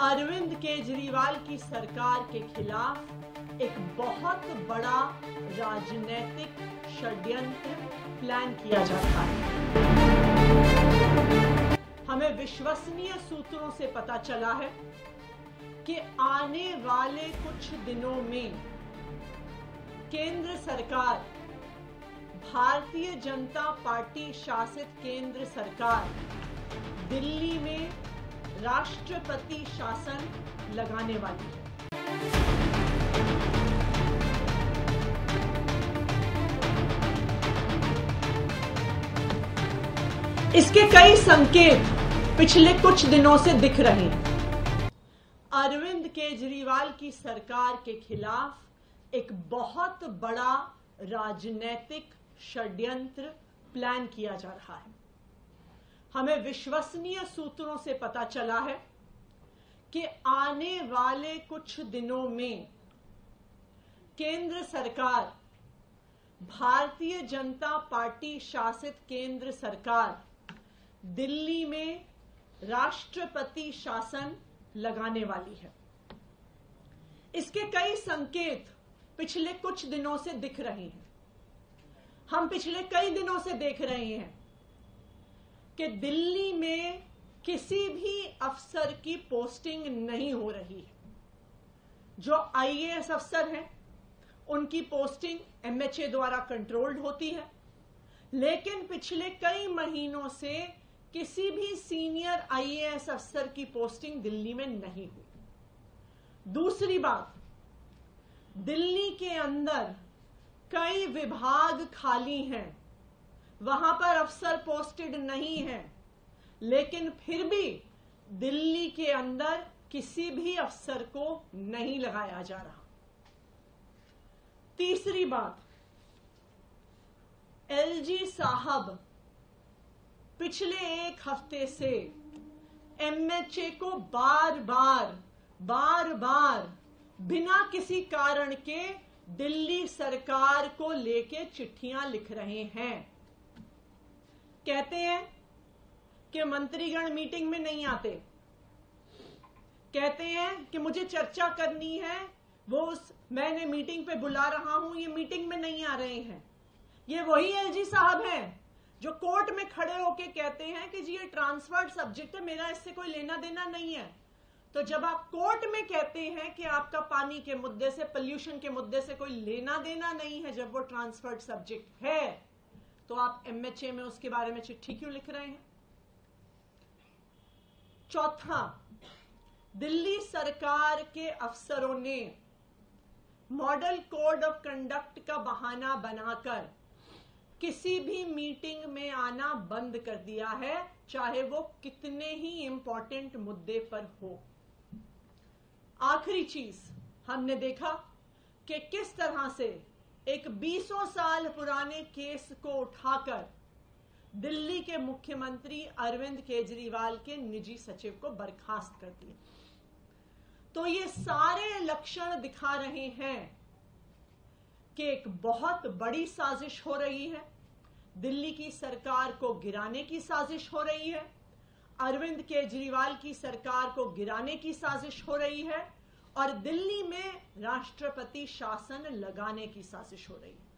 अरविंद केजरीवाल की सरकार के खिलाफ एक बहुत बड़ा राजनीतिक षड्यंत्र प्लान किया जा रहा है। हमें विश्वसनीय सूत्रों से पता चला है कि आने वाले कुछ दिनों में केंद्र सरकार, भारतीय जनता पार्टी शासित केंद्र सरकार दिल्ली में राष्ट्रपति शासन लगाने वाली है। इसके कई संकेत पिछले कुछ दिनों से दिख रहे हैं। अरविंद केजरीवाल की सरकार के खिलाफ एक बहुत बड़ा राजनीतिक षड्यंत्र प्लान किया जा रहा है। हमें विश्वसनीय सूत्रों से पता चला है कि आने वाले कुछ दिनों में केंद्र सरकार, भारतीय जनता पार्टी शासित केंद्र सरकार, दिल्ली में राष्ट्रपति शासन लगाने वाली है। इसके कई संकेत पिछले कुछ दिनों से दिख रहे हैं। हम पिछले कई दिनों से देख रहे हैं कि दिल्ली में किसी भी अफसर की पोस्टिंग नहीं हो रही है। जो आईएएस अफसर हैं, उनकी पोस्टिंग एमएचए द्वारा कंट्रोल्ड होती है। लेकिन पिछले कई महीनों से किसी भी सीनियर आईएएस अफसर की पोस्टिंग दिल्ली में नहीं हुई। दूसरी बात, दिल्ली के अंदर कई विभाग खाली हैं वहाँ पर अफसर पोस्टेड नहीं है। लेकिन फिर भी दिल्ली के अंदर किसी भी अफसर को नहीं लगाया जा रहा। तीसरी बात एलजी साहब, पिछले एक हफ़्ते से एमएचए को बार बार बार बार बिना किसी कारण के दिल्ली सरकार को लेके चिट्ठियाँ लिख रहे हैं। कहते हैं कि मंत्रीगण मीटिंग में नहीं आते। कहते हैं कि मुझे चर्चा करनी है, वो उस मैंने मीटिंग पे बुला रहा हूँ, ये मीटिंग में नहीं आ रहे हैं। ये वही एलजी साहब हैं, जो कोर्ट में खड़े होके कहते हैं कि जी, ये ट्रांसफर्ड सब्जेक्ट है, मेरा इससे कोई लेना देना नहीं है। तो जब आप कोर्ट में कहते हैं कि आपका पानी के मुद्दे से, पोल्यूशन के मुद्दे से कोई लेना देना नहीं है, जब वो ट्रांसफर्ड सब्जेक्ट है तो आप एमएचए में उसके बारे में चिट्ठी क्यों लिख रहे हैं? चौथा, दिल्ली सरकार के अफसरों ने मॉडल कोड ऑफ़ कंडक्ट का बहाना बनाकर किसी भी मीटिंग में आना बंद कर दिया है, चाहे वो कितने ही इंपॉर्टेंट मुद्दे पर हो। आखिरी चीज़, हमने देखा कि किस तरह से एक बीसों साल पुराने केस को उठाकर दिल्ली के मुख्यमंत्री अरविंद केजरीवाल के निजी सचिव को बर्खास्त कर दिया तो ये सारे लक्षण दिखा रहे हैं कि एक बहुत बड़ी साजिश हो रही है। दिल्ली की सरकार को गिराने की साजिश हो रही है। अरविंद केजरीवाल की सरकार को गिराने की साजिश हो रही है। और दिल्ली में राष्ट्रपति शासन लगाने की साजिश हो रही है।